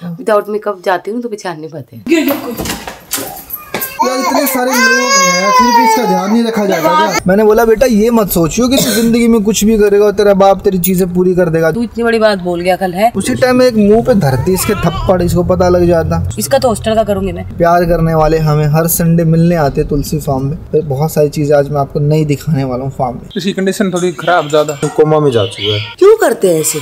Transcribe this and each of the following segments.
Without makeup जाती हूँ तो पहचान नहीं पाते। यार इतने सारे लोग हैं फिर भी इसका ध्यान नहीं रखा जाएगा क्या? मैंने बोला बेटा ये मत सोचियो कि तू ज़िंदगी में कुछ भी करेगा और तेरा बाप तेरी चीज़ें पूरी कर देगा। तू इतनी बड़ी बात बोल गया कल है? उसी टाइम एक मुँह पे धरती इसके थप्पड़ इसको पता लग जाता। इसका तो हॉस्टल का करूँगी मैं। प्यार करने वाले हमें हर संडे मिलने आते तुलसी फार्म में। फिर बहुत सारी चीज़ें आज मैं आपको नहीं दिखाने वाला हूँ फार्म में। इसकी कंडीशन थोड़ी खराब ज़्यादा। कोमा में जा चुका है। क्यूँ करते हैं ऐसे?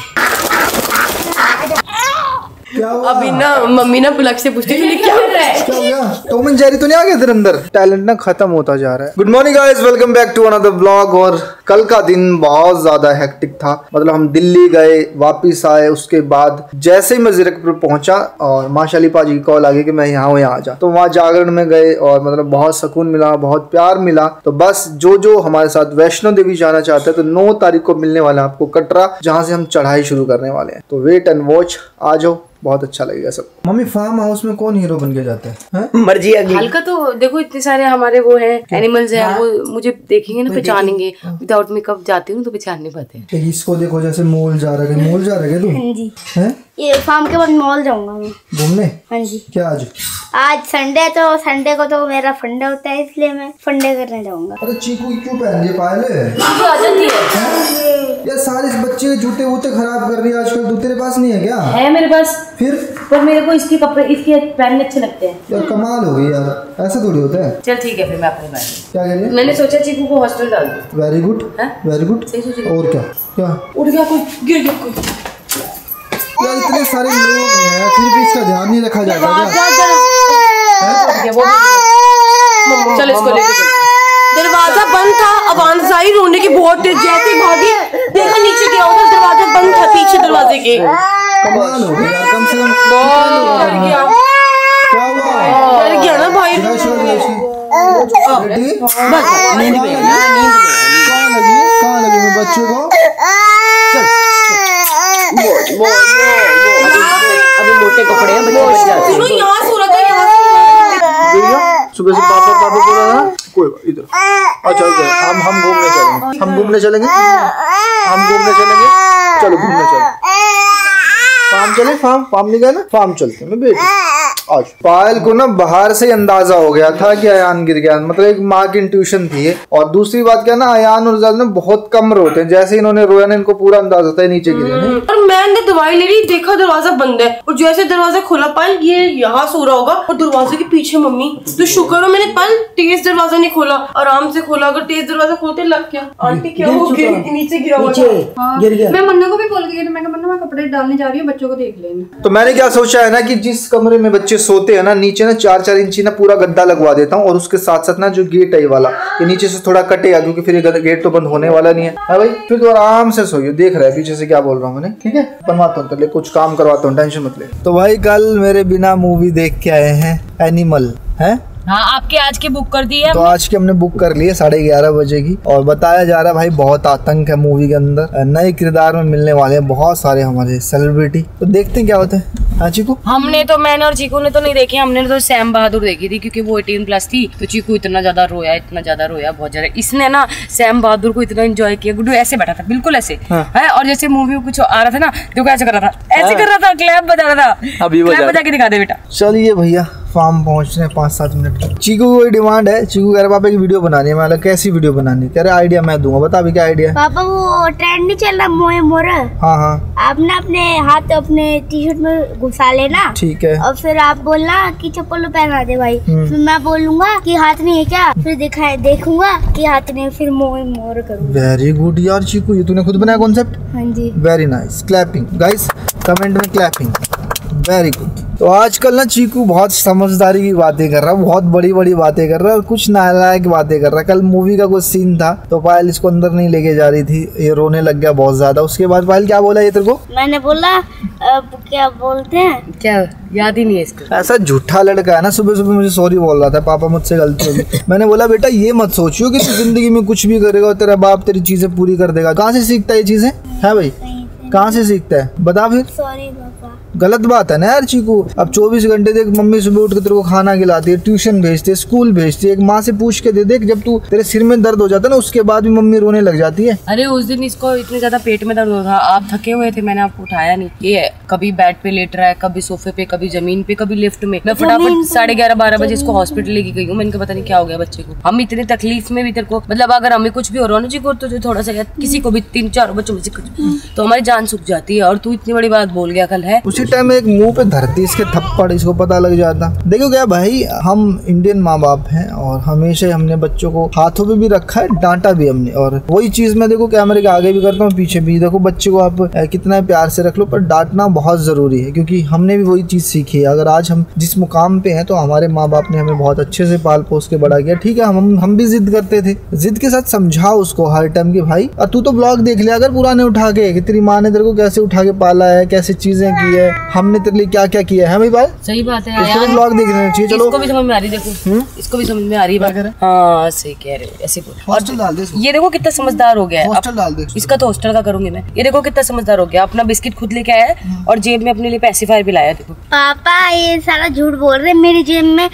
क्या हुआ? अभी ना मम्मी ना पुलक से पूछती है क्या कर रहा है? क्या हो गया? टॉम एंड जेरी तो नहीं आ गया तेरे अंदर? टैलेंट ना खत्म होता जा रहा है। Good morning guys welcome back to another blog और कल का दिन बहुत ज़्यादा हेक्टिक था। मतलब हम दिल्ली गए वापस आए उसके बाद जैसे ही मैं जीरकपुर पहुँचा और माशाली पाजी की कॉल आ गई कि मैं यहाँ हूँ यहाँ आ जा। तो वहाँ जागरण में गए और मतलब बहुत सुकून मिला बहुत प्यार मिला। तो बस जो जो हमारे साथ वैष्णो देवी जाना चाहते हैं तो नौ तारीख को मिलने वाला है आपको कटरा जहाँ से हम चढ़ाई शुरू करने वाले हैं। तो वेट एंड वॉच आ जाओ। बहुत अच्छा लगेगा सब मम्मी फार्म हाउस में कौन हीरो बन के जाता है? हैं? मर्ज़ी हल्का तो देखो इतने सारे हमारे वो है एनिमल्स है वो मुझे देखेंगे ना पहचानेंगे। विदाउट मेकअप जाती हूँ तो पहचान नहीं पाते इसको देखो जैसे मोल जा रहा है। मोल जा रहा है तू हाँ जी। हैं? ये फार्म के बाद मॉल जाऊँगा मैं। घूमने? हाँ जी। क्या आज? आज संडे तो संडे को तो मेरा फंडे होता है इसलिए मैं फंडे करने जाऊँगा। अरे चीकू क्यों पहन लिए पायल आ यार सारे बच्चे के जूते वूते खराब कर रही है आजकल। तू तेरे पास नहीं है क्या? है मेरे पास। फिर? पर मेरे को इसके कपड़े इसके पहनने अच्छे लगते हैं। यार कमाल हो गई यार। ऐसे थोड़ी होता है। चल ठीक है फिर मैं अपने बैठ क्या कह रही है? मैंने सोचा चीकू को हॉस्टल डाल दूँ। वेरी गुड हैं? वेरी गुड सही सोची। और क्या? क्या? उठ गया कोई गिर गया कोई। यार इतने सारे लोग हैं फिर भी इसका ध्यान नहीं रखा जाएगा क्या? जा, गया, वो उठ गया। चल इसको लेके चल। दरवाज़ा बंद था अब अनसाई रोने की बहुत तेज जैसे भागी। देखा नीचे गिरा उधर दरवाज़ा बंद था पीछे दरवाजे के। कमाल हो कम से कम डर क्या हुआ? डर गया ना भाई? दिखाई शुरू करो इसकी। बेटी बस बस, नींद में नींद में कहाँ लगी? कहाँ लगी मेरे बच्चे को? अभी मोटे कपड़े हैं बच्चे बच जाते हैं। यहाँ सो रहा था यहाँ सुबह से पापा पापा बोल रहा था? ना कोई बात इधर। अच्छा इधर। हम हम घूमने चलेंगे। हम घूमने चलेंगे? हम घूमने चलेंगे? चलो घूमने चलो। फार्म चले फार्म फार्म नहीं गए ना फार्म चलते मैं बेटी आज। पायल को ना बाहर से अंदाज़ा हो गया था कि अयान गिर गया। मतलब एक माँ की इंट्यूशन थी और दूसरी बात क्या ना अयान और जाद ना बहुत कम रोते हैं। जैसे इन्होंने रोया ना इनको पूरा अंदाज़ा था नीचे गिरे और मैंने दवाई ले ली देखा दरवाज़ा बंद है। और जैसे दरवाज़ा खुला पायल ये यहाँ सो रहा होगा। और दरवाजे के पीछे मम्मी तो शुक्र हो मैंने पायल तेज दरवाज़ा नहीं खोला। आराम से खोला अगर तेज दरवाज़ा खोलते लग गया। आंटी क्या हो गया? नीचे गिरा हुआ था। मैं मन्ना को भी बोल गई थी मैं मन्ना मैं कपड़े डालने जा रही हूँ बच्चों को देख लेना। तो मैंने क्या सोचा है ना कि जिस कमरे में बच्चे सोते हैं ना, नीचे ना चार चार इंची ना पूरा गद्दा लगवा देता हूँ और उसके साथ साथ ना जो गेट है वाला, ये नीचे से थोड़ा कटेगा क्योंकि फिर ये गेट तो बंद होने वाला नहीं है। हाँ भाई, फिर तो आराम से सोइयो, देख रहा है पीछे से क्या बोल रहा हूँ मैंने, ठीक है? बनवाता हूँ कुछ काम करवाता हूँ, टेंशन मत ले। तो भाई कल मेरे बिना मूवी देख के आए हैं एनिमल है? हाँ आपके आज की बुक कर दी है तो आज की हमने बुक कर ली है साढ़े ग्यारह बजे की। और बताया जा रहा है भाई बहुत आतंक है मूवी के अंदर। नए किरदार में मिलने वाले हैं बहुत सारे हमारे सेलिब्रिटी तो देखते हैं क्या होते है। हाँ चीकू? हमने तो मैंने और चीकू ने तो नहीं देखी हमने तो सैम बहादुर देखी थी क्योंकि वो 18 प्लस थी। तो चीकू इतना ज़्यादा रोया इतना ज़्यादा रोया बहुत ज़्यादा। इसने ना सैम बहादुर को इतना एंजॉय किया गुड्डू ऐसे बैठा था बिल्कुल ऐसे। हाँ। है और जैसे मूवी में कुछ आ रहा था ना देखो ऐसे कर रहा था ऐसे कर रहा था क्लैप बजा रहा था। अभी बजा के दिखा दे बेटा। चलिए भैया। फार्म पहुँच रहे हैं पाँच सात मिनट में चीकू की डिमांड है? चीकू कह रहा पापा की वीडियो बनानी है। मैं कैसी वीडियो बनानी कह रहा आइडिया मैं दूँगा। बता अभी क्या आइडिया पापा वो ट्रेंड नहीं चल रहा मोए मोरा। हाँ हाँ। आप ना अपने हाथ अपने टी शर्ट में घुसा लेना। ठीक है। और फिर आप बोलना की चप्पल पहना दे भाई। हम्म। फिर मैं बोलूँगा की हाथ नहीं है क्या? फिर दिखाए देखूँगा कि हाथ नहीं फिर मोए मोर करूँगा। वेरी गुड यार चीकू ये तूने खुद बनाया कॉन्सेप्ट हाँ जी। Very nice clapping guys comment में क्लैपिंग वेरी गुड तो आजकल ना चीकू बहुत समझदारी की बातें कर रहा है बहुत बड़ी बड़ी बातें कर रहा है और कुछ नालायक बातें कर रहा है। कल मूवी का कुछ सीन था तो पायल इसको अंदर नहीं लेके जा रही थी। ये रोने लग गया बहुत ज़्यादा। उसके बाद पायल क्या बोला ये तेरे को? मैंने बोला अब क्या बोलते हैं? क्या? याद ही नहीं है इसका। ऐसा झूठा लड़का है ना सुबह सुबह मुझे सॉरी बोल रहा था पापा मुझसे गलती होगी मैंने बोला बेटा ये मत सोचियो कि तू ज़िंदगी में कुछ भी करेगा और तेरा बाप तेरी चीज़ें पूरी कर देगा। कहाँ से सीखता है ये चीज़ें? है भाई? कहीं से सीखता है? बता फिर। सॉरी पापा। गलत बात है ना यार चीकू। अब 24 घंटे देख मम्मी सुबह उठ के तेरे को खाना खिलाती है ट्यूशन भेजती है स्कूल भेजती है एक माँ से पूछ के दे देख जब तू तेरे सिर में दर्द हो जाता है ना उसके बाद भी मम्मी रोने लग जाती है। अरे उस दिन इसको इतने ज़्यादा पेट में दर्द हो रहा आप थके हुए थे मैंने आपको उठाया नहीं। ये कभी बेड पे लेट रहा है कभी सोफे पे कभी ज़मीन पे कभी लिफ्ट में। मैं फटाफट साढ़े ग्यारह बारह बजे इसको हॉस्पिटल लेके गई हूँ मैंने कहा पता नहीं क्या हो गया बच्चे को। हम इतने तकलीफ़ में भी तेरे को मतलब अगर हमें कुछ भी हो रहा हो ना जी को तो थोड़ा सा किसी को भी तीन चार बच्चों में से कुछ तो हमारी जान सूख जाती है और तू इतनी बड़ी बात बोल गया कल, है? उसी टाइम एक मुँह पे धरती, इसके थप्पड़, इसको पता लग जाता। देखो क्या भाई, हम इंडियन माँ बाप हैं और हमेशा हमने बच्चों को हाथों पे भी रखा है, डांटा भी हमने। और वही चीज़ मैं देखो कैमरे के आगे भी करता हूँ, पीछे भी। देखो बच्चे को आप कितना प्यार से रख लो, पर डांटना बहुत ज़रूरी है, क्योंकि हमने भी वही चीज़ सीखी है। अगर आज हम जिस मुकाम पे हैं तो हमारे माँ बाप ने हमें बहुत अच्छे से पाल पोस के बड़ा किया। ठीक है, हम हम भी जिद करते थे। जिद के साथ समझाओ उसको हर टाइम कि, भाई तू तो ब्लॉग देख लिया अगर पुराने उठा कि तेरी माँ ने तेरे को कैसे उठा के पाला है कैसे चीज़ें की है हमने तेरे लिए क्या क्या किया है भाई भाई सही बात है इसको ब्लॉग देखना चाहिए चलो। इसको भी समझ में आ रही देखो। इसको भी समझ में आ रही है बात। हाँ? सही कह रहे हो ऐसे बोल। हॉस्टल डाल दे ये देखो कितना समझदार हो गया है। हॉस्टल डाल दे इसका। तो हॉस्टल का करूँगी मैं। ये देखो कितना समझदार हो गया। अपना बिस्किट खुद लेके आया है और जेब में अपने लिए पैसिफायर भी लाया देखो। पापा ये सारा झूठ बोल रहे मेरी जेब में।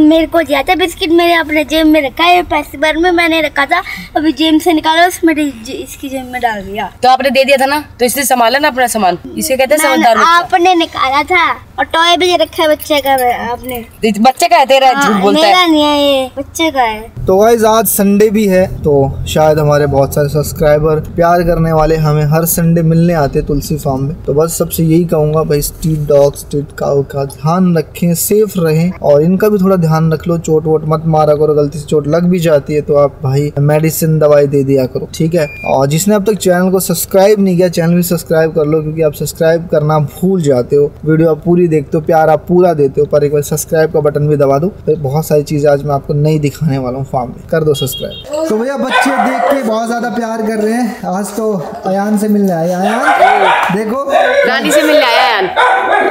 मेरे को दिया था बिस्किट मेरे अपने जेब में रखा है। पैसे भर में मैंने रखा था। अभी जेब से निकाला उसमें इसकी जेब में डाल दिया। तो आपने दे दिया था ना? तो इसलिए संभाला ना अपना सामान? इसे कहते हैं समझदार आपने निकाला था। और टॉय भी रखा है बच्चे का आपने। बच्चे का है तेरा झूठ हाँ, बोलता है। मेरा नहीं है ये बच्चे का है। तो गाइज़ आज संडे भी है तो शायद हमारे बहुत सारे सब्सक्राइबर प्यार करने वाले हमें हर संडे मिलने आते तुलसी फार्म में। तो बस सबसे यही कहूँगा भाई स्ट्रीट डॉग स्ट्रीट काउ का ध्यान रखें सेफ़ रहें और इनका भी थोड़ा ध्यान रख लो चोट वोट मत मारा करो गलती से चोट लग भी जाती है तो आप भाई मेडिसिन दवाई दे दिया करो ठीक है? और जिसने अब तक चैनल को सब्सक्राइब नहीं किया चैनल भी सब्सक्राइब कर लो क्योंकि आप सब्सक्राइब करना भूल जाते हो। वीडियो आप पूरी देखते हो प्यार आप पूरा देते हो पर एक बार सब्सक्राइब का बटन भी दबा दो। फिर बहुत सारी चीज़ें आज मैं आपको नहीं दिखाने वाला हूँ फॉर्म में। कर दो सब्सक्राइब तो भैया बच्चे देख के बहुत ज़्यादा प्यार कर रहे हैं। आज तो अयान से मिलने आए। अयान देखो। रानी से मिलने आया अयान।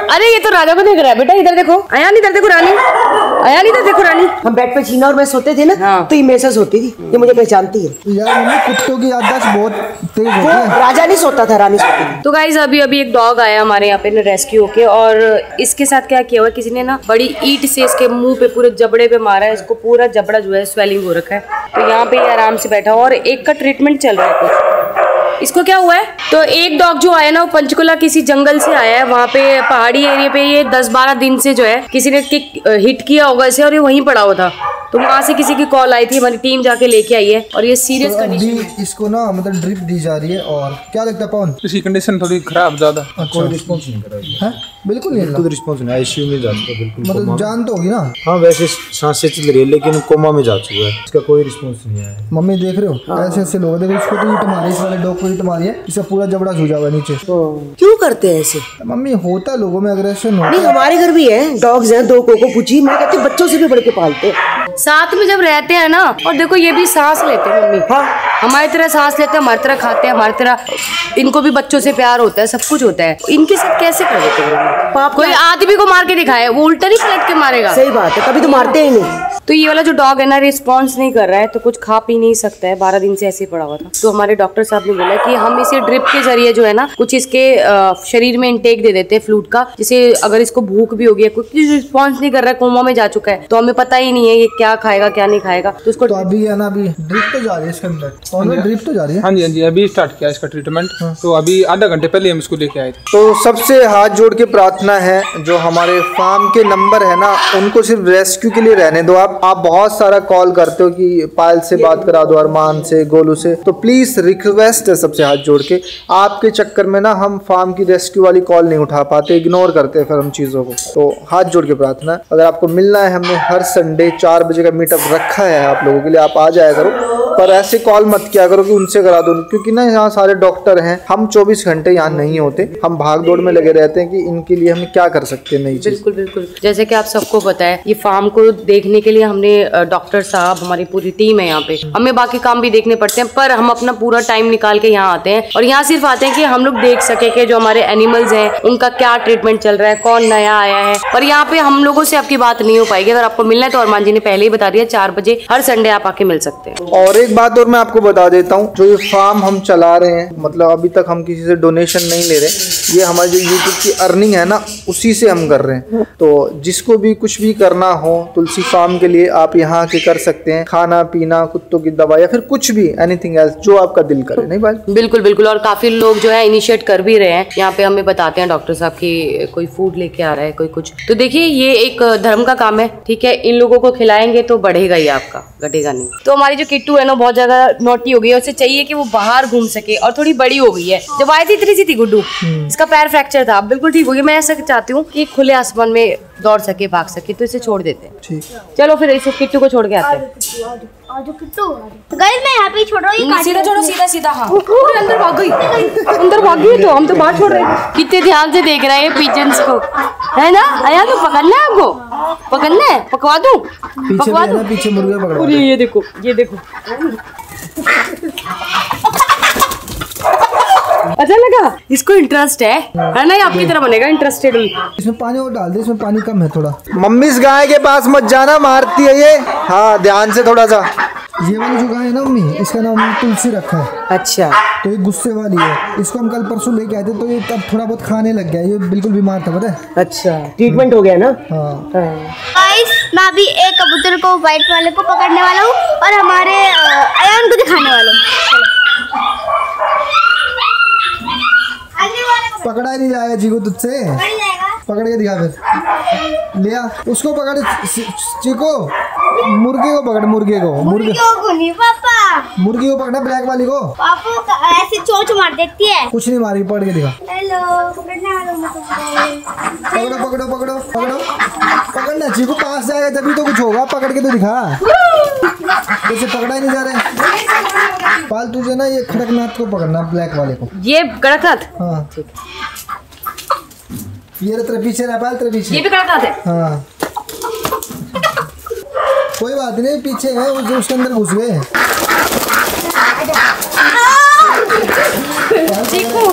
अरे ये तो राजा को देख रहा है। बेटा इधर देखो। अयान इधर देखो रानी। अयान था देखो रानी। हम बेड पे छीना और मैं सोते थे ना हाँ। तो ये मेरे साथ सोती थी ये मुझे पहचानती है। यार मम्मी कुत्तों की याददाश्त बहुत तेज होती है। राजा नहीं सोता था रानी सोती थी। तो गाइज़ अभी अभी एक डॉग आया हमारे यहाँ पे रेस्क्यू होके और इसके साथ क्या किया हुआ किसी ने ना बड़ी ईट से इसके मुँह पे पूरे जबड़े पे मारा है इसको पूरा जबड़ा जो है स्वेलिंग हो रखा है। तो यहाँ पे आराम से बैठा हुआ और एक का ट्रीटमेंट चल रहा है कुछ। इसको क्या हुआ है? तो एक डॉग जो आया ना वो पंचकुला किसी जंगल से आया है। वहाँ पे पहाड़ी एरिया पे ये दस बारह दिन से जो है किसी ने किक हिट किया होगा इसे और ये वहीं पड़ा हुआ था। तो वहाँ से किसी की कॉल आई थी हमारी टीम जाके लेके आई है और ये सीरियस तो कंडीशन इसको ना मतलब ड्रिप दी जा रही है और क्या लगता है पवन? इसकी कंडीशन थोड़ी खराब ज़्यादा। अच्छा। रिस्पॉन्स नहीं कर रहा है? बिल्कुल नहीं खुद रिस्पॉन्स नहीं आईसीयू में जा चुका है, बिल्कुल कोमा मतलब जान तो होगी ना। हाँ वैसे साँसें चल रही है लेकिन कोमा में जा चुका है। इसका कोई रिस्पॉन्स नहीं आया। है। मम्मी देख रहे हो ऐसे ऐसे लोग हैं। देखो इसको तो ईट मारी इस वाले डॉग को ईट मारी है इसका पूरा जबड़ा सूझा हुआ है नीचे। क्यों करते हैं ऐसे? मम्मी होता है लोगों में अग्रेशन होता नहीं हमारे घर भी है डॉग्स हैं दो कोको पूछी मैं कहती बच्चों से भी बढ़ के पालते साथ में जब रहते हैं ना और देखो ये भी सांस लेते हैं मम्मी। हाँ। हमारी तरह सांस लेते हैं हमारी तरह खाते हैं हमारी तरह इनको भी बच्चों से प्यार होता है सब कुछ होता है। इनके साथ कैसे कर देते हैं? पाप कोई आदमी को मार के दिखाए वो उल्टा नहीं पलट के मारेगा। सही बात है कभी तो मारते ही नहीं। तो ये वाला जो डॉग है ना रिस्पॉन्स नहीं कर रहा है तो कुछ खा पी नहीं सकता है। बारह दिन से ऐसे ही पड़ा हुआ था। तो हमारे डॉक्टर साहब ने बोला कि हम इसे ड्रिप के ज़रिए जो है ना कुछ इसके शरीर में इंटेक दे देते हैं फ्लूड का। जिसे अगर इसको भूख भी होगी या कुछ रिस्पॉन्स नहीं कर रहा है कोमा में जा चुका है। तो हमें पता ही नहीं है ये क्या खाएगा क्या नहीं खाएगा। तो उसको तो अभी है ना अभी ड्रिप तो जा रही है इसके अंदर। ड्रिप तो जा रही है? हाँ जी हाँ जी अभी स्टार्ट किया इसका ट्रीटमेंट तो अभी आधा घंटे पहले हम इसको लेके आए थे। तो सबसे हाथ जोड़ के प्रार्थना है, जो हमारे फार्म के नंबर है ना, उनको सिर्फ़ रेस्क्यू के लिए रहने दो। आप आप बहुत सारा कॉल करते हो कि पायल से बात करा दो, अरमान से, गोलू से। तो प्लीज़ रिक्वेस्ट है सबसे हाथ जोड़ के। आपके चक्कर में ना हम फार्म की रेस्क्यू वाली कॉल नहीं उठा पाते इग्नोर करते हैं फिर हम चीज़ों को। तो हाथ जोड़ के प्रार्थना अगर आपको मिलना है हमने हर संडे चार बजे का मीटअप रखा है आप लोगों के लिए, आप आ जाया करो। पर ऐसे कॉल मत किया करो कि उनसे करा दो क्योंकि ना यहाँ सारे डॉक्टर हैं। हम 24 घंटे यहाँ नहीं होते। हम भाग दौड़ में लगे रहते हैं कि इनके लिए हम क्या कर सकते हैं नई बिल्कुल बिल्कुल। जैसे कि आप सबको पता है ये फार्म को देखने के लिए हमने डॉक्टर साहब हमारी पूरी टीम है यहाँ पे। हमें बाकी काम भी देखने पड़ते हैं पर हम अपना पूरा टाइम निकाल के यहाँ आते हैं। और यहाँ सिर्फ़ आते हैं कि हम लोग देख सके कि जो हमारे एनिमल्स हैं उनका क्या ट्रीटमेंट चल रहा है कौन नया आया है। पर यहाँ पे हम लोगों से आपकी बात नहीं हो पाएगी। अगर आपको मिलना है तो अरमान जी ने पहले ही बता दिया चार बजे हर संडे आप आके मिल सकते हैं। और एक बात और मैं आपको बता देता हूँ, जो ये फार्म हम चला रहे हैं मतलब अभी तक हम किसी से डोनेशन नहीं ले रहे, ये हमारी जो यूट्यूब की अर्निंग है ना, उसी से हम कर रहे हैं। तो जिसको भी कुछ भी करना हो, तुलसी फार्म के लिए आप यहाँ के कर सकते हैं, खाना, पीना, कुत्तों की दवा या फिर कुछ भी एनीथिंग एल्स जो आपका दिल करे, नहीं भाई? बिल्कुल बिल्कुल, और काफ़ी लोग जो है इनिशिएट कर भी रहे हैं। यहाँ पे हमें बताते हैं डॉक्टर साहब की कोई फ़ूड लेके आ रहा है, कोई कुछ। तो देखिए, ये एक धर्म का काम है, ठीक है? इन लोगों को खिलाएँगे तो बढ़ेगा ही आपका, घटेगा नहीं। तो हमारी जो किट्टू है ना बहुत ज़्यादा नोटी हो गई है उसे चाहिए कि वो बाहर घूम सके और थोड़ी बड़ी हो गई है। जब आई थी इतनी सी थी गुड्डू। इसका पैर फ्रैक्चर था। बिल्कुल ठीक हो गया। मैं ऐसा चाहती हूँ कि खुले आसमान में दौड़ सके भाग सके तो इसे छोड़ देते हैं। चलो फिर इसे किट्टू को छोड़ के आते हैं। आजो किट्टू गाइस मैं यहाँ पे छोड़ रहा हूँ ये सीधा छोड़ो सीधा सीधा हाँ। अरे अंदर भाग गई। अंदर भाग गई तो हम तो बाहर छोड़ रहे हैं। कितने ध्यान से देख रहे हैं पिजन्स को। है ना? आया तो पकड़ना है आपको पकड़ना है? पकवा दू? पकवा दूँ? पीछे मुर्गे पकड़ा अरे ये देखो ये देखो। अच्छा लगा? इसको इंटरेस्ट है? है ना आपकी तरह बनेगा इंटरेस्टेड इसमें पानी और डाल दे इसमें पानी कम है थोड़ा। मम्मी इस गाय के पास मत जाना मारती है ये। हाँ ध्यान से थोड़ा सा। ये वाली जो गाय है ना मम्मी इसका नाम तुलसी रखा है। अच्छा। तो ये गुस्से वाली है। इसको हम कल परसों लेके आए थे तो ये तब थोड़ा बहुत खाने लग गया। ये बिल्कुल बीमार था पता है? अच्छा। ट्रीटमेंट हो गया ना? हाँ। गाइस मैं अभी एक कबूतर को व्हाइट वाले को पकड़ने वाला हूँ और हमारे अयान को दिखाने वाला हूँ आगे वाले को पकड़ा ही नहीं जाएगा जी को तुझसे। पकड़ के दिखा फिर। लिया उसको पकड़ चिको मुर्गे को पकड़ मुर्गे को मुर्गे। पापा? मुर्गी को पकड़ा ब्लैक वाली को। पापू ऐसे चोच मार देती है। कुछ नहीं मारी पकड़ के दिखा। हेलो तुमको। पकड़ो पकड़ो पकड़ो पकड़ो। पकड़ना चीकू पास जाएगा तभी तो कुछ होगा। पकड़ के तो दिखा। जैसे पकड़ा ही नहीं जा रहे। पाल तुझे ना ये खड़कनाथ को पकड़ना ब्लैक वाले को। ये कड़कनाथ हाँ। ये तेरे पीछे रहा पाल तेरे पीछे। ये भी कड़कनाथ है? हाँ। कोई बात नहीं पीछे है उस, उसके अंदर घुस गए चीकू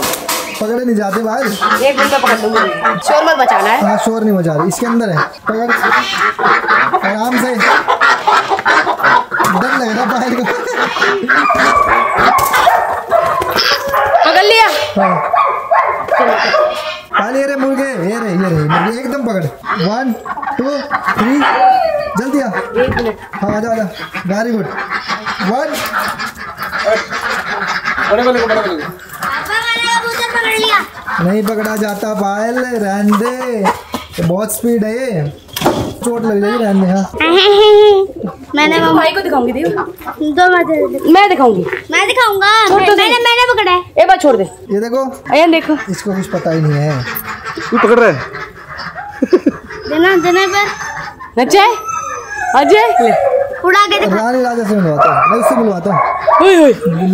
पकड़े नहीं जाते बाहर। एक में पकड़ लूँगी शोर मत बचाना है? हाँ शोर नहीं मचा रही इसके अंदर है। पकड़। आराम से। डर लग रहा बाहर को पकड़ लिया। हाँ पाल ये रे मुर्गे। ये रे ये रे मुर्गे एकदम पकड़। वन टू थ्री जल्दी आ। हाँ आजा आजा वेरी गुड वन नहीं पकड़ा जाता पायल रहन दे। बहुत स्पीड है ये। चोट लग जाएगी रहन दे हाँ। मैंने तो भाई को दिखाऊँगी दी दो मैं मैं दिखाऊँगी। मैं दिखाऊँगा। मैं- तो मैंने मैंने पकड़ा है। एक बार छोड़ दे। ये देखो। अयन देखो। इसको कुछ पता ही नहीं है। तू पकड़ रहा है। देना देना पर अजय अजय। ले। उड़ा के रानी राजा से मिलवाता हूँ। मैं मिलवाता हूँ।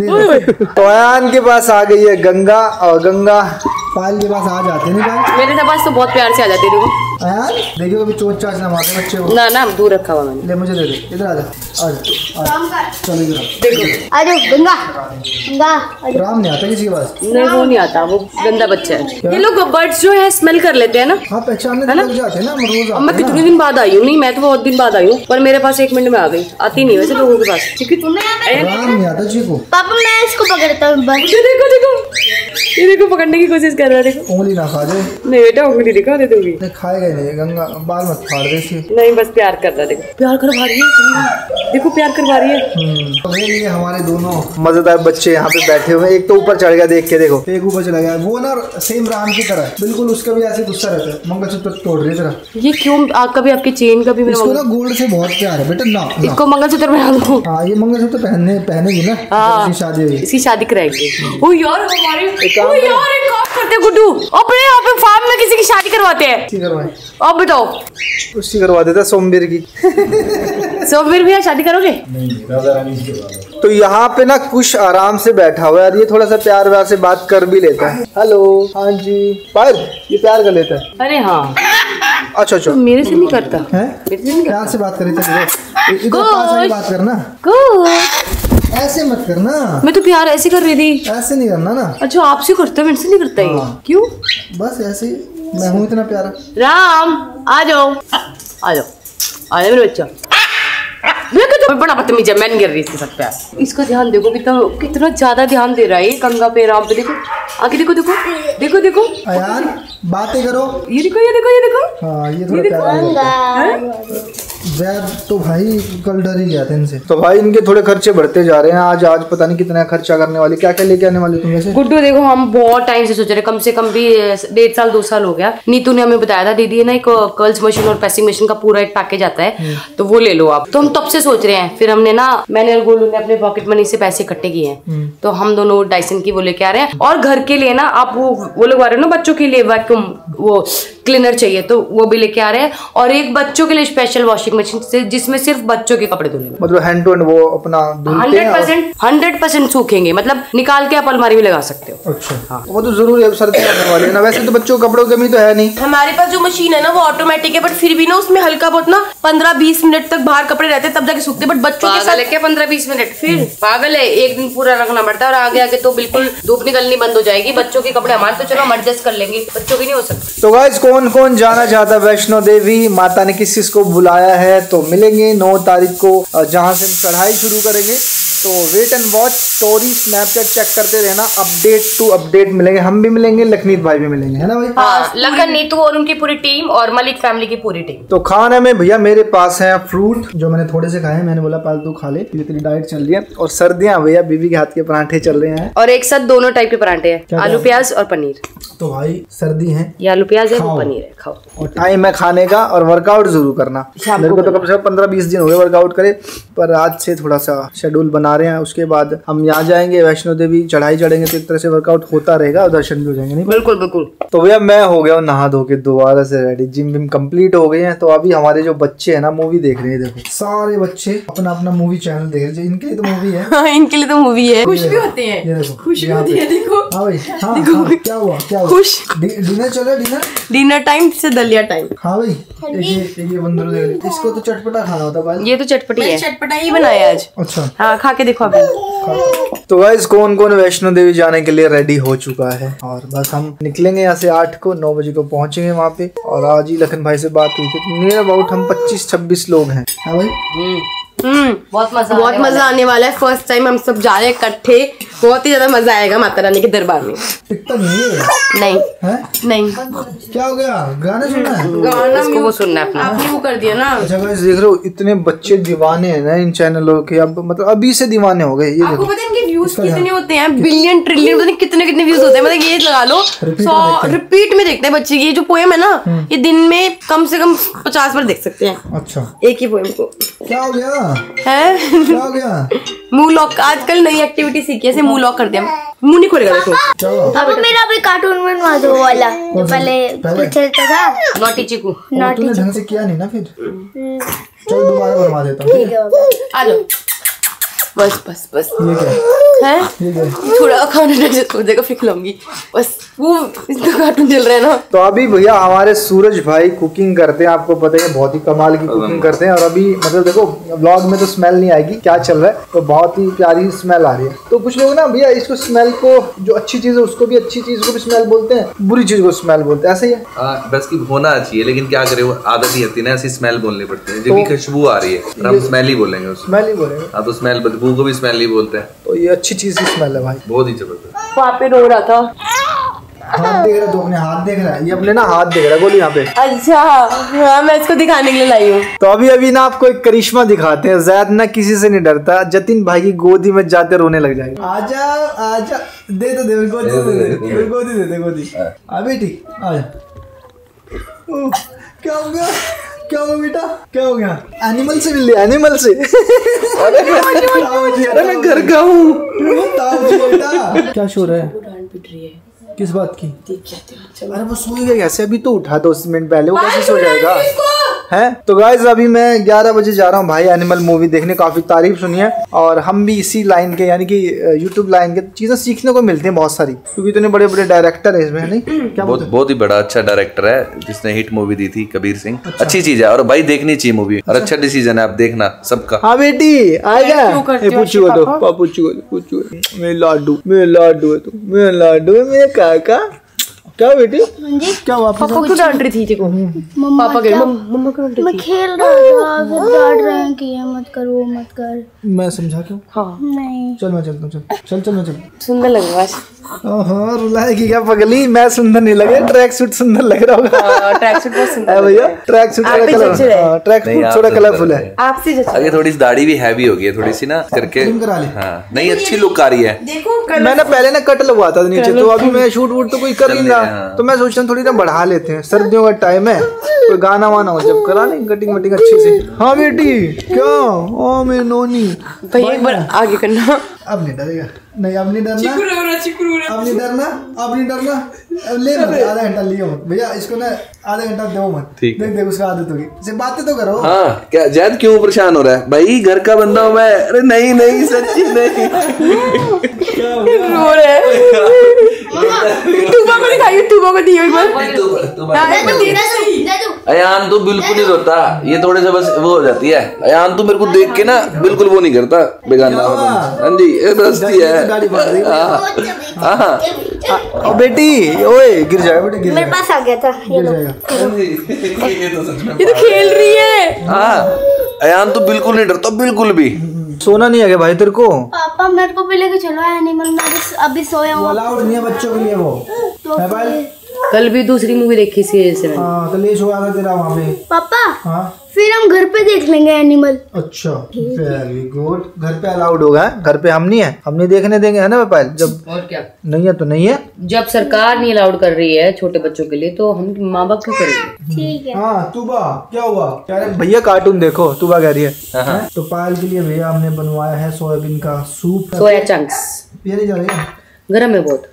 लो। तो के पास आ गई है गंगा और गंगा पायल के पास आ जाते नहीं पायल? मेरे पास तो बहुत प्यार से आ जाती देखो। अयान देखियो कभी चोट चाच ना मारते बच्चे को ना ना दूर रखा हुआ मैंने। ले मुझे दे दे इधर आ जा आ जा चलो इधर देखो। आ जाओ गंगा गंगा राम नहीं आता किसी के पास? नहीं वो नहीं आता वो गंदा बच्चा है। ये लोग बर्ड्स जो है स्मेल कर लेते हैं ना। हाँ पहचानने ना? लग जाते हैं ना हम रोज अब मैं कितने दिन बाद आई हूँ नहीं मैं तो बहुत दिन बाद आई हूँ पर मेरे पास एक मिनट में आ गई। आती नहीं वैसे लोगों के पास। क्योंकि राम नहीं आता चीकू। पापा मैं इसको पकड़ता हूँ बस। देखो देखो। ये देखो पकड़ने की कोशिश कर रहा है देखो उंगली ना खा जाए नहीं बेटा उंगली दिखा दे दूँगी खाएगा नहीं गंगा बाल मत फाड़ दे नहीं बस प्यार कर रहा देखो प्यार करवा रही है देखो प्यार करवा रही है तो ये हमारे दोनों मज़ेदार बच्चे यहाँ पे बैठे हुए एक तो ऊपर चढ़ गया देख के देखो एक ऊपर चला गया वो ना सेम राम की तरह। बिल्कुल उसका भी ऐसे गुस्सा रहता है। मंगलसूत्र तोड़ रही तरह ये क्यों? आपका भी आपकी चेन का भी इसको ना गोल्ड से बहुत प्यार है बेटा ना इसको मंगलसूत्र पहना दो। हाँ ये मंगलसूत्र पहनने पहनेगी ना। हाँ। शादी इसकी शादी कराएँगे। ओ यार हमारे यार करते हैं गुड्डू? अपने यहाँ पे फार्म में किसी की शादी करवाते हैं। अब बताओ। उसकी करवा देता सोमवीर की। सो फिर भैया शादी करोगे? तो यहाँ पे ना कुछ आराम से बैठा हुआ है। और ये थोड़ा सा प्यार व्यार से बात कर भी लेता है। हेलो हाँ जी। पायल ये प्यार कर लेता है। अरे हाँ। अच्छा अच्छा। तो मेरे से नहीं करता। है? मेरे से नहीं प्यार से बात करी थी इधर पास आके बात करना। गुड ऐसे मत करना। मैं तो प्यार ऐसे कर रही थी। ऐसे नहीं करना ना। अच्छा आपसे करता है मेरे से नहीं करता ये? हाँ। क्यों? बस ऐसे मैं हूँ इतना प्यारा। राम आ जाओ। आ जाओ। आ जाओ मेरे बच्चा। बड़ा बदतमीज है मैं नहीं गिर रही इसके साथ प्यार। इसका ध्यान देखो कितना कितना ज़्यादा ध्यान दे रहा है ये कंगा पे राम पे। देखो आगे देखो देखो देखो देखो। यार बातें करो। ये देखो ये देखो ये देखो। हाँ ये थोड़ा प्यारा लगता जैद तो भाई कल डर ही गया था इनसे। तो भाई इनके थोड़े खर्चे बढ़ते जा रहे हैं आज आज पता नहीं कितना खर्चा करने वाले क्या क्या लेके आने वाले तुम वैसे? गुड्डू देखो हम बहुत टाइम से सोच रहे कम से कम भी डेढ़ साल दो साल हो गया। नीतू ने हमें बताया था दीदी ना एक कर्ल्स मशीन और पैसिंग मशीन का पूरा एक पैकेज आता है तो वो ले लो आप। तो हम तब से सोच रहे हैं। फिर हमने ना मैंने और गोलू ने अपने पॉकेट मनी से पैसे इकट्ठे किए हैं। तो हम दोनों डाइसन की वो लेके आ रहे हैं। और घर के लिए ना आप वो वो लगवा रहे हो ना बच्चों के लिए वैक्यूम वो क्लीनर चाहिए तो वो भी लेके आ रहे हैं। और एक बच्चों के लिए स्पेशल वॉशिंग मशीन से जिसमें सिर्फ़ बच्चों के कपड़े धुलेंगे मतलब हैंड टू हैंड वो अपना हंड्रेड परसेंट हंड्रेड परसेंट सूखेंगे। मतलब निकाल के आप अलमारी में लगा सकते हो। अच्छा। हाँ। वो तो ज़रूर है सर्दी आने वाली है ना। वैसे तो बच्चों को कपड़ों की कमी तो है नहीं। हमारे पास जो मशीन है ना वो ऑटोमेटिक है बट फिर भी ना उसमें हल्का बहुत ना पंद्रह बीस मिनट तक बाहर कपड़े रहते हैं तब जाके सूखते बट बच्चों के साथ क्या पंद्रह बीस मिनट? फिर पागल है एक दिन पूरा रखना पड़ता है और आगे आगे तो बिल्कुल धूप निकलनी बंद हो जाएगी। बच्चों के कपड़े हमारे तो चलो हम एडजस्ट कर लेंगे बच्चों की नहीं हो सकती। तो कौन कौन कौन जाना चाहता है वैष्णो देवी? माता ने किस किस को बुलाया है? तो मिलेंगे नौ तारीख को जहाँ से हम चढ़ाई शुरू करेंगे। तो wait and watch story Snapchat check करते रहना अपडेट टू अपडेट मिलेंगे। हम भी मिलेंगे लखनीत भाई भी मिलेंगे है ना भाई? हाँ लगन नीतू और उनकी पूरी टीम और मलिक फैमिली की पूरी टीम तो खाने में भैया मेरे पास है फ्रूट जो मैंने थोड़े से खाए मैंने बोला पालतू खा ले तेरी डाइट चल रही है। और सर्दियाँ भैया बीबी के हाथ के पराठे चल रहे हैं। और एक साथ दोनों टाइप के पराठे हैं आलू प्याज और पनीर। तो भाई सर्दी है ये आलू प्याज है वो। पनीर है खाओ। और टाइम है खाने का और वर्कआउट ज़रूर करना। मेरे को तो कम से कम पंद्रह बीस दिन हो गए वर्कआउट करे पर आज से थोड़ा सा शेड्यूल बना रहे हैं उसके बाद हम यहाँ जाएँगे वैष्णो देवी चढ़ाई चढ़ेंगे तो एक तरह से वर्कआउट होता रहेगा और दर्शन भी हो जाएँगे नहीं? बिल्कुल बिल्कुल। तो भैया मैं हो गया हूँ नहा धो के दोबारा से रेडी जिम विम कंप्लीट हो गए हैं तो अभी हमारे जो बच्चे हैं ना मूवी देख रहे हैं देखो। सारे बच्चे अपना अपना मूवी चैनल देख रहे हैं इनके लिए तो मूवी है। हाँ, इनके लिए तो मूवी है। खुश भी होते हैं। खुश भी होती है देखो। हाँ भाई हाँ, हाँ क्या हुआ क्या हुआ? खुश। डिनर चल रहा डिनर? डिनर टाइम से दलिया टाइम। हाँ भाई ये ये बंदर इसको तो चटपटा खाना होता है भाई। ये तो चटपटी है। चटपटा ही बनाया आज। अच्छा। हाँ खा के देखो अभी। तो गाइज़ कौन कौन वैष्णो देवी जाने के लिए रेडी हो चुका है? और बस हम निकलेंगे यहाँ से आठ को नौ बजे को पहुँचेंगे वहाँ पे। और आज ही लखन भाई से बात हुई थी। नियर अबाउट हम पच्चीस छब्बीस लोग हैं। हाँ भाई? हम्म। बहुत मज़ा बहुत मज़ा आने वाला है। फ़र्स्ट टाइम हम सब जा रहे हैं इकट्ठे। बहुत ही ज़्यादा मज़ा आएगा माता रानी के दरबार में। नहीं है? नहीं। हैं? नहीं। क्या हो गया? गाने सुनना है? गाना इसको वो सुनना है अपना। आपने वो कर दिया ना। अच्छा गाइस देख रहे हो इतने बच्चे दीवाने हैं ना इन चैनलों के। अब मतलब अभी से दीवाने हो गए ये आपको देखो। पता है इनके व्यूज़ कितने होते हैं? बिलियन ट्रिलियन पता नहीं कितने कितने व्यूज़ होते हैं। मतलब ये लगा लो सौ। रिपीट में देखते हैं बच्चे की। ये जो पोएम है ना ये दिन में कम से कम पचास बार देख सकते हैं। अच्छा। एक ही पोएम को। क्या हो गया? है? क्या हो गया? मुँह लॉक आजकल नई एक्टिविटी सीखी है ऐसे मुँह लॉक कर दिया। मुँह नहीं खोलेगा देखो। अब मेरा भी कार्टून बनवा दो वाला जो पहले? चलता था। नोटी चिकू। नोटी ढंग से किया नहीं ना फिर? चलो दोबारा बनवा देता हूँ ठीक है? आ जाओ। बस बस बस ये क्या है ये क्या थोड़ा खाना हो जाएगा फिर खिलाऊँगी बस वो इसका कार्टून चल रहा है ना तो अभी भैया हमारे सूरज भाई कुकिंग करते हैं आपको पता है बहुत ही कमाल की कुकिंग करते हैं। और अभी मतलब देखो व्लॉग में तो स्मेल नहीं आएगी क्या चल रहा है? तो बहुत ही प्यारी स्मेल आ रही है। तो कुछ लोग ना भैया इसको स्मेल को जो अच्छी चीज़ है उसको भी अच्छी चीज़ को भी स्मेल बोलते हैं बुरी चीज़ को स्मेल बोलते हैं। ऐसे ही है। हाँ, बस की होना चाहिए लेकिन क्या करे वो आदत ही होती है ना ऐसी स्मेल बोलनी पड़ती है। जब भी खुशबू आ रही है हम स्मेल ही बोलेंगे स्मेल ही बोलेंगे। हाँ तो स्मेल बदबू को भी स्मेल ही बोलते हैं। तो ये अच्छी चीज़ की स्मेल है भाई। बहुत ही ज़बरदस्त। वहाँ पे रो रहा था। हाथ देख रहा है तो अपने हाथ देख रहा है। ये अपने ना हाथ देख रहा है बोली यहाँ पे। अच्छा हाँ मैं इसको दिखाने के लिए लाई हूँ। तो अभी अभी ना आपको एक करिश्मा दिखाते हैं। जैद ना किसी से नहीं डरता। जतिन भाई की गोदी में जाते रोने लग जाएगा। आजा आजा। दे तो दे गोदी दे दे दे गोदी दे दे गोदी। आ बेटी आजा। ओह, क्या हो गया? क्या हुआ गया बेटा? क्या हो गया? एनिमल से मिल लिया एनिमल से अरे अरे मैं घर का हूँ। क्या शोर है। किस बात की? अरे वो सो गया कैसे? अभी तो उठा दस मिनट पहले वो कैसे सो जाएगा? है? तो गाइज़ अभी मैं 11 बजे जा रहा हूँ भाई एनिमल मूवी देखने काफ़ी तारीफ़ सुनी है और हम भी इसी लाइन के यानी कि यूट्यूब लाइन के चीज़ें सीखने को मिलती हैं बहुत सारी क्योंकि इतने बड़े बड़े डायरेक्टर है इसमें नहीं? क्या बहुत बहुत ही बड़ा अच्छा डायरेक्टर है जिसने हिट मूवी दी थी कबीर सिंह। अच्छा। अच्छी चीज़ है और भाई देखनी चाहिए मूवी और अच्छा। डिसीज़न है आप देखना सबका। हाँ बेटी आ गया क्यों करते पूछू तो पापा? पापा पूछू पूछू। मेरे लाडू मेरे लाडू है तू मेरे लाडू है मेरे काका क्या बेटी? हाँ क्या हुआ पापा क्यों डांट रही थी मम्मा पापा के मम्मा क्यों डांट रही थी। खेल रहा था डांट रहे हैं कि ये मत कर वो मत कर। मैं समझा क्यों? हाँ। नहीं। चल मैं चलता हूँ चल। चल चल मैं चल सुंदर लग रहा है ओहो रुलाएगी क्या पगली? मैं सुंदर नहीं लगे ट्रैक सूट सुंदर लग रहा होगा। ट्रैक सूट बहुत सुंदर है भैया ट्रैक सूट थोड़ा कलर हैं। हाँ, ट्रैक सूट थोड़ा कलरफुल है। आपसे आगे थोड़ी सी दाढ़ी भी हैवी हो गई है थोड़ी सी ना करके। Trim करा ली। हाँ नहीं अच्छी लुक आ रही है। देखो मैंने पहले ना कट लगवाता था नीचे तो अभी मैं शूट वूट तो कोई कर ही चल ना रहे। हैं, हाँ। तो मैं सोचता हूँ थोड़ी ना बढ़ा लेते हैं। सर्दियों का टाइम है कोई गाना वाना हो जब करा लेंगे कटिंग वटिंग अच्छी से। हाँ बेटी क्या? ओ मैं नोनी। भैया एक बार आगे करना। अब नहीं डरेगा। नहीं अब नहीं डरना। अब नहीं डरना अब नहीं डरना। अब ले मत आधा घंटा लियो मत। भैया इसको ना आधा घंटा दो मत। ठीक देख देख उसका आदत होगी। इसे बातें तो करो। हाँ क्या जैद क्यों परेशान हो रहा है? भाई घर का बंदा हूँ मैं। अरे नहीं नहीं सच्ची नहीं। रो रहे हैं। टूबा को बार हाँ, दे सही अयान तो बिल्कुल नहीं रोता। ये थोड़े से बस वो हो जाती है। अयान तो मेरे को देख के ना बिल्कुल वो नहीं करता बेगाना हाँ जी ये बस्ती है। है। हाँ। हाँ। बेटी ओए गिर जाएगा बेटी गिर मेरे पास आ गया था ये ये तो ये तो खेल रही है। हाँ। अयान तो बिल्कुल नहीं डरता बिल्कुल भी। सोना नहीं आ गया भाई तेरे को? पापा मेरे को भी लेके चलो एनिमल मैं अभी अभी सोया हूँ अलाउड नहीं है बच्चों के लिए वो। तो भाई? कल भी दूसरी मूवी देखी इसकी वजह से मैंने हाँ तो ले छुआ था तेरा वहाँ पे। पापा हाँ? फिर हम घर पे देख लेंगे एनिमल अच्छा वेरी गुड घर पे अलाउड होगा घर पे हम नहीं है। हम नहीं देखने देंगे है ना पायल? जब और क्या? नहीं है तो नहीं है। जब सरकार नहीं अलाउड कर रही है छोटे बच्चों के लिए तो हम माँ बाप क्यों करेंगे? ठीक है। हाँ तुबा क्या हुआ? भैया कार्टून देखो। तुबा कह रही है। तो पायल के लिए भैया हमने बनवाया है सोयाबीन का सूप सोया चंक्स ये नहीं जा रही है? गरम है बहुत।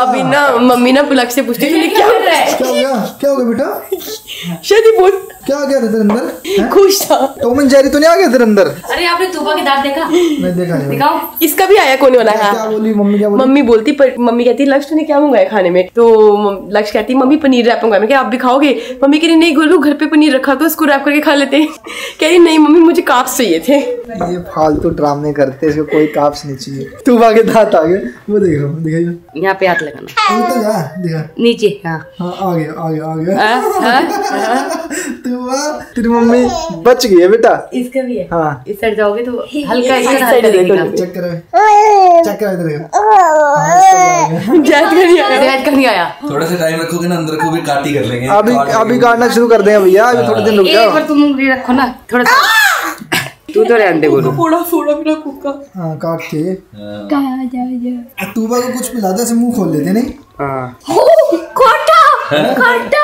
अभी ना मम्मी ना पुलक से पूछती थी क्या कर रहा है? क्या हो गया? क्या हो गया बेटा? शायद ये बहुत क्या आ गया था तेरे अंदर? खुश था। टॉम एंड जेरी तो नहीं आ गया तेरे अंदर? अरे आपने तूबा के दांत देखा? मैं देखा नहीं दिखाओ। इसका भी आया कोने वाला क्या बोली मम्मी क्या बोली? मम्मी बोलती पर मम्मी कहती लक्ष्य तूने क्या मंगाया खाने में? तो लक्ष्य कहती मम्मी पनीर रैप मंगाया। मैं क्या आप भी खाओगे? मम्मी कह रही नहीं गोलू घर पे पनीर रखा तो उसको रैप करके खा लेते। हैं कह रही नहीं मम्मी मुझे काप्स चाहिए थे। ये फालतू ड्रामे करते इसको कोई काप्स नहीं चाहिए। तू आगे दांत आ गए। वो देख। रहा हूँ दिखाइए यहाँ पे हाथ लगाना। वो तो जा दिखा। नीचे हाँ। हाँ आ गया आ गया आ गया। हाँ, हाँ, तू तेरी मम्मी बच गई है बेटा। इसका भी है। हाँ। इस साइड जाओगे तो हल्का इस साइड हल्का देखो। चेक करो। चेक करो इधर। जैद का नहीं आया। जैद का नहीं आया। थोड़ा सा टाइम रखोगे ना अंदर को भी काटी कर लेंगे। अभी अभी काटना शुरू कर देंगे भैया अभी थोड़े दिन रुक एक जाओ। बार तुम उंगली रखो ना थोड़ा सा। तू तो रहने दे बोलो फोड़ा फोड़ा मेरा कुका हाँ काट के कहाँ जा जा. तूबा को कुछ पिला दे से मुँह खोल लेते नहीं? हाँ. काटा काटा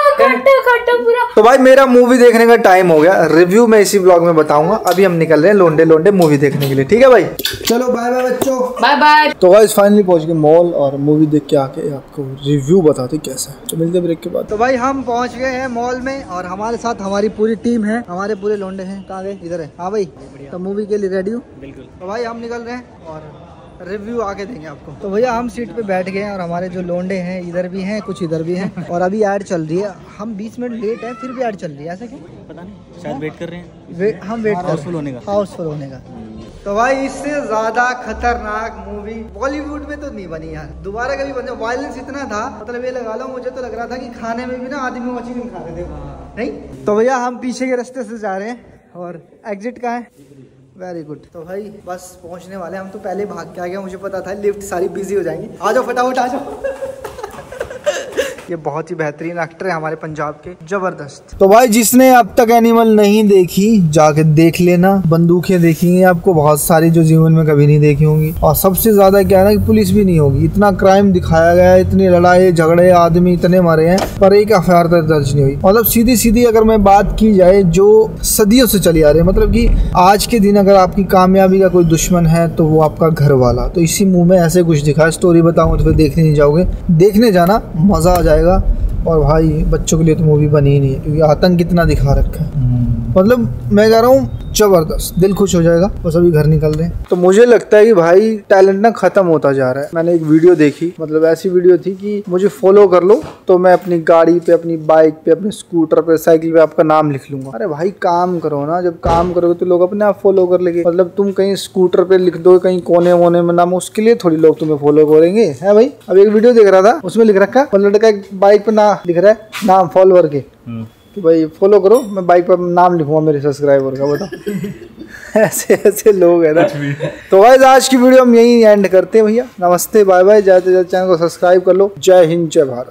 तो भाई मेरा मूवी देखने का टाइम हो गया। रिव्यू मैं इसी ब्लॉग में बताऊँगा। अभी हम निकल रहे हैं लोंडे लोंडे मूवी देखने के लिए। ठीक है भाई? चलो बाय बाय बच्चों। बाय बाय तो भाई फाइनली पहुँच गए मॉल और मूवी देख के आके आपको रिव्यू बताते कैसा है। तो मिलते ब्रेक के बाद। तो भाई हम पहुँच गए हैं मॉल में और हमारे साथ हमारी पूरी टीम है। हमारे पूरे लोंडे हैं। कहाँ गए? इधर है। हाँ भाई तो मूवी के लिए रेडी हो। बिल्कुल। तो भाई हम निकल रहे हैं और रिव्यू आके देंगे आपको। तो भैया हम सीट पे बैठ गए हैं और हमारे जो लोंडे हैं इधर भी हैं कुछ इधर भी हैं। और अभी ऐड चल रही है। हम 20 मिनट लेट है फिर भी ऐड चल रही है ऐसा क्यों? पता नहीं शायद वेट कर रहे हैं। वे, हम वेट कर हाउसफुल होने का। हाउसफुल होने का। तो भाई इससे ज़्यादा खतरनाक मूवी बॉलीवुड में तो नहीं बनी यार। दोबारा कभी बने वायलेंस इतना था मतलब ये लगा लो मुझे तो लग रहा था कि खाने में भी ना आदमी मछली नहीं खा रहे थे। नहीं? तो भैया हम पीछे के रास्ते से जा रहे हैं और एग्जिट कहाँ है? वेरी गुड तो भाई, बस पहुँचने वाले हम तो पहले भाग के आ गए मुझे पता था लिफ्ट सारी बिज़ी हो जाएँगी। आ जाओ फटाफट, आ जाओ। ये बहुत ही बेहतरीन एक्टर है हमारे पंजाब के, ज़बरदस्त। तो भाई, जिसने अब तक एनिमल नहीं देखी, जाके देख लेना। बंदूकें देखी हैं आपको, बहुत सारी जो जीवन में कभी नहीं देखी होंगी। और सबसे ज़्यादा क्या है ना कि पुलिस भी नहीं होगी। इतना क्राइम दिखाया गया है, इतनी लड़ाई झगड़े, आदमी इतने मरे हैं, पर एक एफ़ आई दर्ज नहीं हुई। मतलब सीधी सीधी अगर मैं बात की जाए, जो सदियों से चली आ रही है मतलब कि आज के दिन अगर आपकी कामयाबी का कोई दुश्मन है तो वो आपका घर वाला तो इसी मुँह में ऐसे कुछ दिखा स्टोरी बताऊँगा तो फिर देखने नहीं जाओगे। देखने जाना, मज़ा आ जाएगा और भाई बच्चों के लिए तो मूवी बनी ही नहीं है क्योंकि आतंक कितना दिखा रखा है। मतलब मैं कह रहा हूँ ज़बरदस्त। दिल खुश हो जाएगा बस अभी घर निकल रहे हैं। तो मुझे लगता है कि भाई टैलेंट ना खत्म होता जा रहा है। मैंने एक वीडियो देखी मतलब ऐसी वीडियो थी कि मुझे फॉलो कर लो तो मैं अपनी गाड़ी पे अपनी बाइक पे अपने स्कूटर पे साइकिल पे आपका नाम लिख लूँगा। अरे भाई काम करो ना। जब काम करोगे तो लोग अपने आप फॉलो कर लेंगे। मतलब तुम कहीं स्कूटर पे लिख दो कहीं कोने वोने में नाम उसके लिए थोड़ी लोग तुम्हें फॉलो करेंगे। है भाई? अब एक वीडियो देख रहा था उसमें लिख रखा वो लड़का एक बाइक पे ना लिख रहा है नाम फॉलोअर के। कि भाई फॉलो करो। मैं बाइक पर नाम लिखूँगा मेरे सब्सक्राइबर का बताओ। ऐसे ऐसे लोग हैं ना। तो भाई आज की वीडियो हम यहीं एंड करते हैं भैया। नमस्ते बाय बाय जाते जाते चैनल को सब्सक्राइब कर लो। जय हिंद जय भारत।